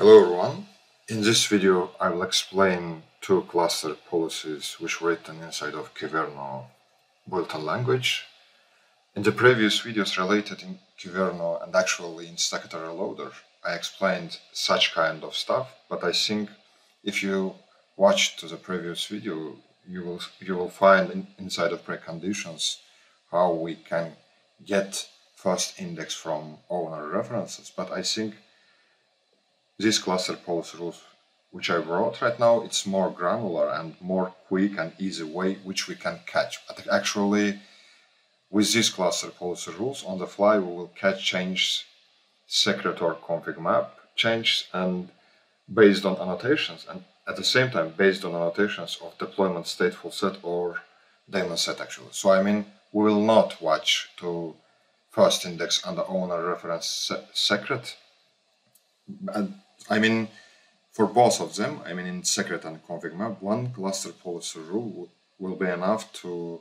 Hello everyone. In this video I will explain two cluster policies which were written inside of Kyverno built-in language. In the previous videos related in Kyverno and actually in Stakater Reloader I explained such kind of stuff, but I think if you watch to the previous video you will you will find in, inside of preconditions how we can get first index from owner references, but I think this cluster policy rules which I wrote right now, it's more granular and more quick and easy way which we can catch. But actually, with this cluster policy rules, on the fly we will catch change secret or config map change and based on annotations and at the same time based on annotations of deployment stateful set or daemon set actually. So I mean we will not watch to first index the owner reference se secret. And I mean, for both of them, I mean in secret and config map, one cluster policy rule will be enough to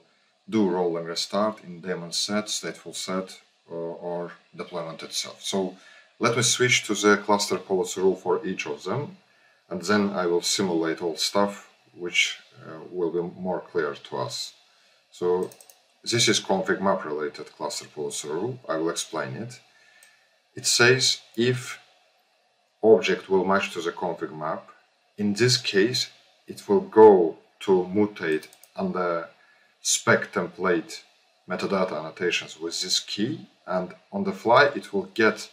do rolling restart in daemon set, stateful set, or, or deployment itself. So let me switch to the cluster policy rule for each of them, and then I will simulate all stuff which uh, will be more clear to us. So this is config map related cluster policy rule. I will explain it. It says if object will match to the config map. In this case, it will go to mutate under spec template metadata annotations with this key and on the fly it will get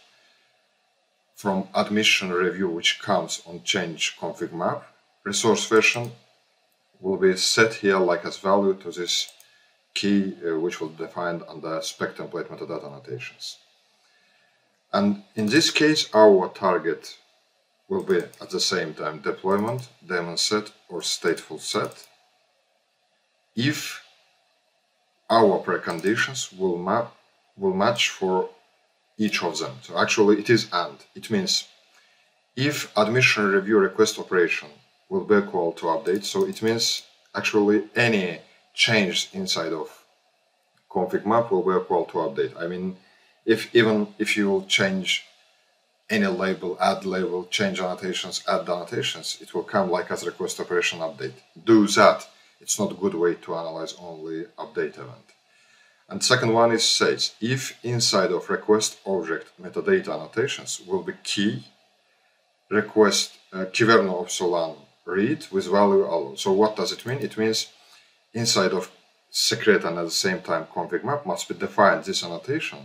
from admission review which comes on change config map resource version will be set here like as value to this key uh, which will defined under spec template metadata annotations. And in this case, our target will be at the same time deployment, daemon set or stateful set if our preconditions will map will match for each of them. So actually it is AND. It means if admission review request operation will be equal to update, so it means actually any change inside of config map will be equal to update. I mean, if even if you will change any label, add label, change annotations, add annotations, it will come like as request operation update. Do that. It's not a good way to analyze only update event. And second one is says, if inside of request object metadata annotations will be key request uh, Kyverno of Solan read with value allo. So what does it mean? It means inside of secret and at the same time config map must be defined this annotation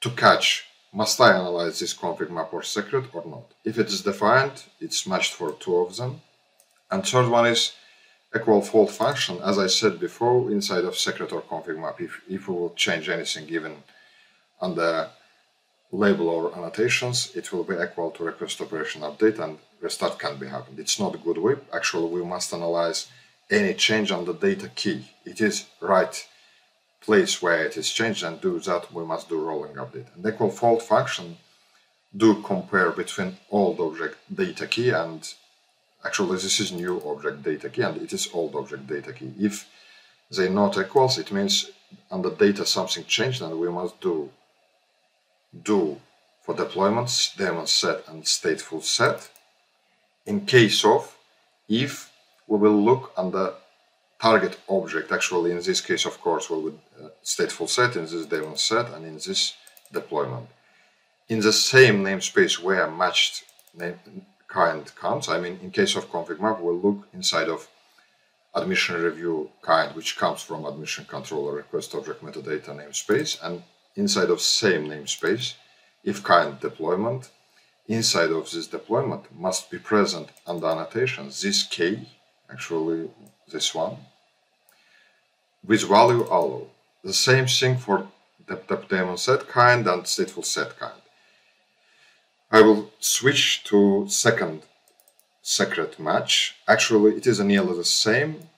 to catch must I analyze this config map or secret or not. If it is defined, it's matched for two of them. And third one is equal_fold function, as I said before, inside of secret or config map. If, if we will change anything given on the label or annotations, it will be equal to request operation update and restart can be happened. It's not a good way. Actually, we must analyze any change on the data key. It is right place where it is changed and do that we must do rolling update. And equal_fold function do compare between old object data key and actually this is new object data key and it is old object data key. If they not equals it means on the data something changed and we must do do for deployments daemon set and stateful set in case of if we will look the target object. Actually in this case of course we would uh, stateful set in this daemon set and in this deployment. In the same namespace where matched name kind comes i mean in case of config map we'll look inside of admission review kind which comes from admission controller request object metadata namespace and inside of same namespace if kind deployment inside of this deployment must be present under annotations this key actually this one, with value allo. The same thing for daemon set kind and stateful set kind. I will switch to second secret match. Actually, it is nearly the same,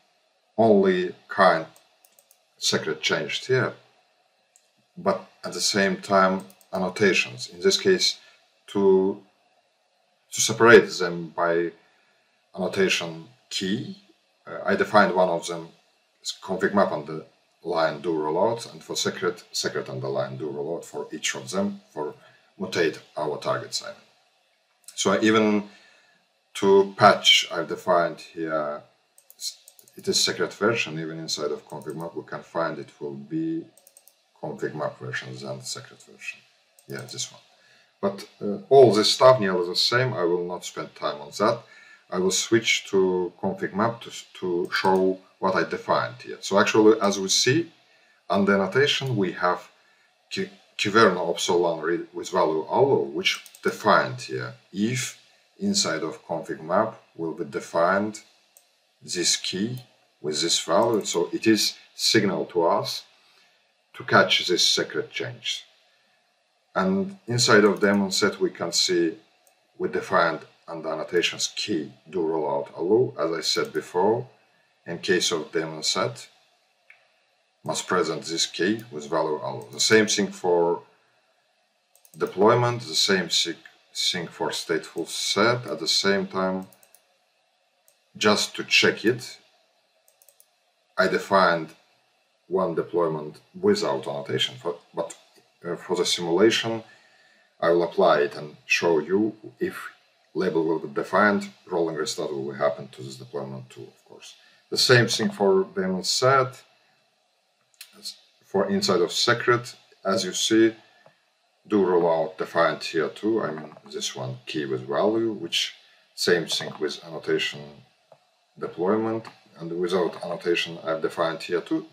only kind secret changed here, but at the same time annotations. In this case, to to separate them by annotation key uh, I defined one of them config map on the line do rollout and for secret, secret on the line do rollout for each of them for mutate our target sign. So even to patch I've defined here it is secret version even inside of config map we can find it will be config map versions and secret version. Yeah, this one. But uh, all this stuff nearly the same. I will not spend time on that. I will switch to config map to, to show what I defined here. So actually, as we see, under annotation, we have Kyverno epsilon read with value allo, which defined here if inside of config map will be defined this key with this value. So it is signal to us to catch this secret change. And inside of daemon set, we can see we defined under annotations key do rollout allow. As I said before, in case of daemon set, must present this key with value allow. The same thing for deployment, the same thing for stateful set. At the same time, just to check it, I defined one deployment without annotation, for, but uh, for the simulation, I will apply it and show you if label will be defined, rolling restart will happen to this deployment too, of course. The same thing for daemon set, for inside of secret, as you see, do rollout defined here too. I mean, this one key with value, which same thing with annotation deployment. And without annotation, I've defined here too.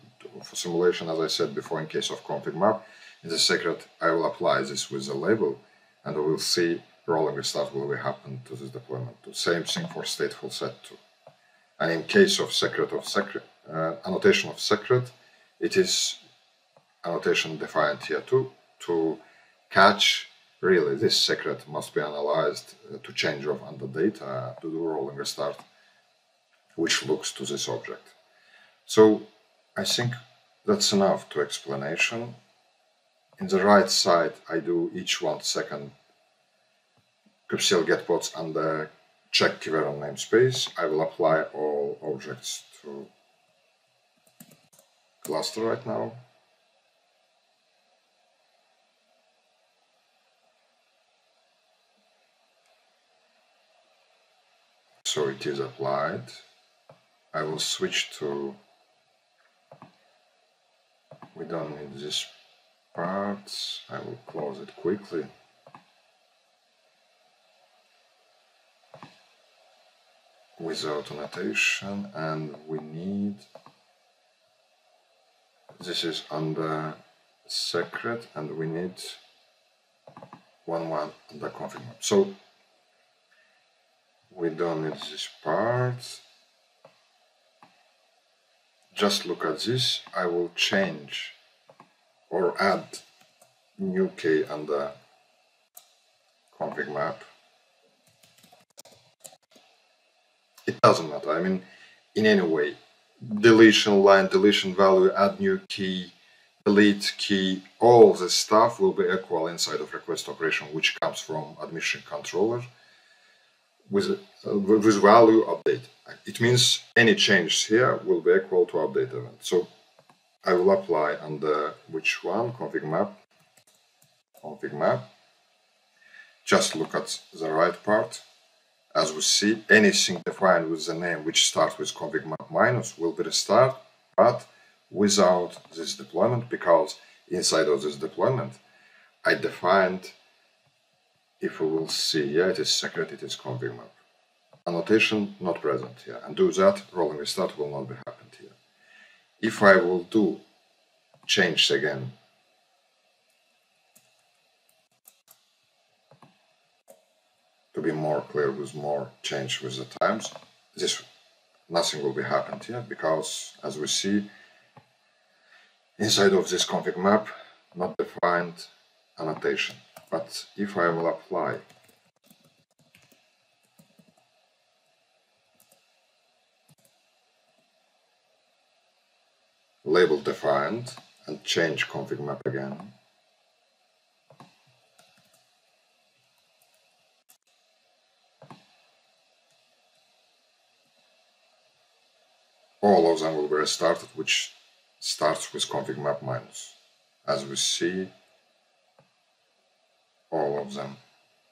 For simulation, as I said before, in case of config map, in the secret, I will apply this with the label, and we will see rolling restart will be happen to this deployment. The same thing for stateful set too. And in case of secret of secret, uh, annotation of secret, it is annotation defined here too to catch really this secret must be analyzed uh, to change of under data to do rolling restart which looks to this object. So I think that's enough to explanation. In the right side I do each one second kubectl get pods under check Kyverno namespace. I will apply all objects to cluster right now. So it is applied. I will switch to, we don't need this part, I will close it quickly. Without annotation and we need this is under secret and we need one one under config map. So we don't need this part. Just look at this. I will change or add new key under config map it doesn't matter. I mean, in any way, deletion line, deletion value, add new key, delete key, all this stuff will be equal inside of request operation, which comes from admission controller with, uh, with value update. It means any change here will be equal to update event. So I will apply under which one, config map, config map. Just look at the right part as we see, anything defined with the name which starts with config map minus will be restart, but without this deployment, because inside of this deployment, I defined, if we will see, yeah, it is secret, it is config map. Annotation not present here, and do that, rolling restart will not be happened here. If I will do change again to be more clear with more change with the times. This nothing will be happened here because as we see inside of this config map not defined annotation. But if I will apply label defined and change config map again all of them will be restarted, which starts with config map minus. As we see, all of them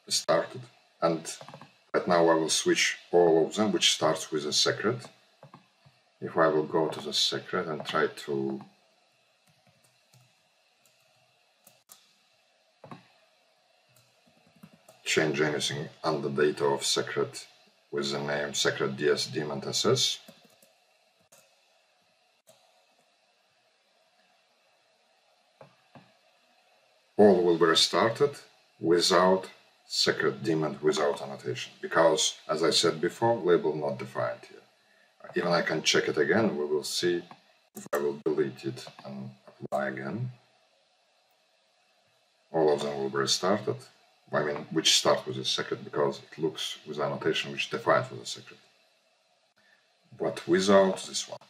started. And Right now I will switch all of them, which starts with a secret. If I will go to the secret and try to change anything on the data of secret with the name secret ds daemon ss. All will be restarted without secret daemon without annotation because as I said before label not defined here. Even I can check it again we will see if I will delete it and apply again. All of them will be restarted I mean, which start with a secret because it looks with annotation which defined for the secret. But without this one,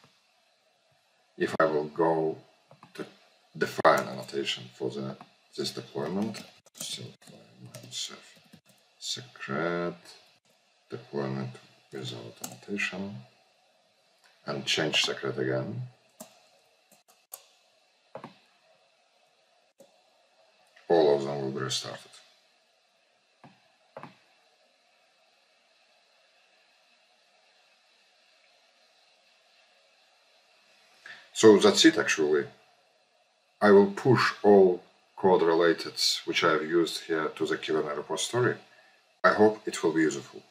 if I will go to define annotation for the this deployment, secret deployment without annotation and change secret again. All of them will be restarted. So that's it actually. I will push all code related which I have used here to the Kyverno repository. I hope it will be useful.